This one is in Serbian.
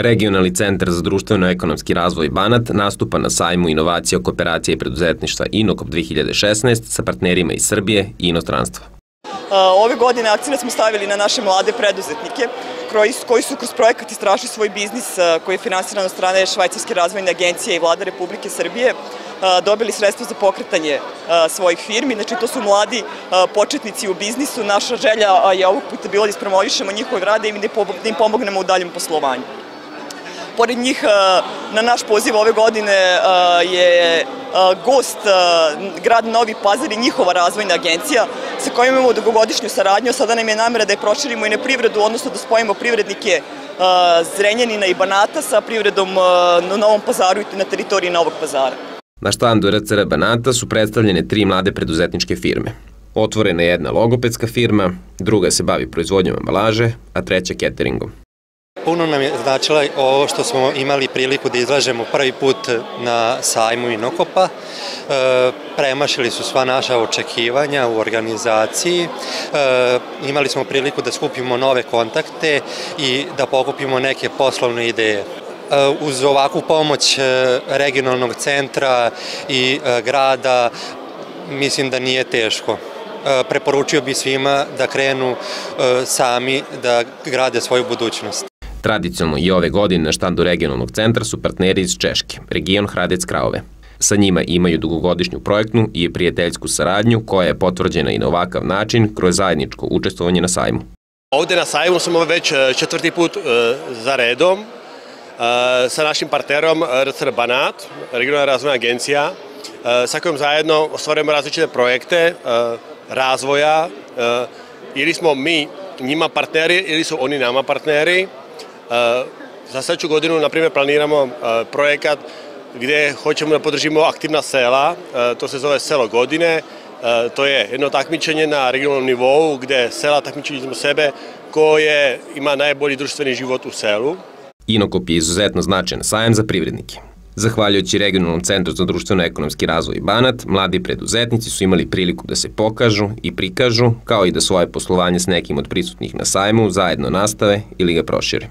Regionalni centar za društveno-ekonomski razvoj Banat nastupa na sajmu inovacija, kooperacije i preduzetništva Inokop 2016 sa partnerima iz Srbije i inostranstva. Ove godine akcije smo stavili na naše mlade preduzetnike koji su kroz projekat istražili svoj biznis koji je finansiran od strane Švajcarske razvojne agencije i vlade Republike Srbije dobili sredstvo za pokretanje svojih firmi. Znači, to su mladi početnici u biznisu. Naša želja je ovog puta bila da ispromovišemo njihove rade i da im pomognemo u daljem poslovanju. Pored njih, na naš poziv ove godine je gost grad Novi Pazar i njihova razvojna agencija sa kojom imamo dugogodišnju saradnju. Sada nam je namera da je proširimo i na privredu, odnosno da spojimo privrednike Zrenjanina i Banata sa privredom na Novom pazaru i na teritoriji Novog pazara. Na štandu RCR Banata su predstavljene tri mlade preduzetničke firme. Otvorena je jedna logopedska firma, druga se bavi proizvodnjom ambalaže, a treća cateringom. Puno nam je značilo ovo što smo imali priliku da izlažemo prvi put na sajmu Inokopa. E, premašili su sva naša očekivanja u organizaciji. E, imali smo priliku da skupimo nove kontakte i da pokupimo neke poslovne ideje. E, uz ovakvu pomoć regionalnog centra i grada mislim da nije teško preporučio bi svima da krenu sami da grade svoju budućnost. Tradicionalno i ove godine na štandu regionalnog centra su partneri iz Češke, region Hradec Krajove. Sa njima imaju dugogodišnju projektnu i prijateljsku saradnju koja je potvrđena i na ovakav način kroz zajedničko učestvovanje na sajmu. Ovde na sajmu smo već e, četvrti put e, za redom e, sa našim partnerom RCR Banat, regionalna razvojna agencija, sa kojom zajedno ostvarujemo različite projekte razvoja ili smo mi njima partneri ili su oni nama partneri Za sledeću godinu, na primjer, planiramo projekat gde hoćemo da podržimo aktivna sela, to se zove Selo godine, to je jedno takmičenje na regionalnom nivou gde sela takmičenje izmo sebe koje ima najbolji društveni život u selu. Inokop je izuzetno značajan sajam za privrednike. Zahvaljujući Regionalnom centru za društveno-ekonomski razvoj Banat, mladi preduzetnici su imali priliku da se pokažu i prikažu, kao i da svoje poslovanje s nekim od prisutnih na sajmu zajedno nastave ili ga prošire.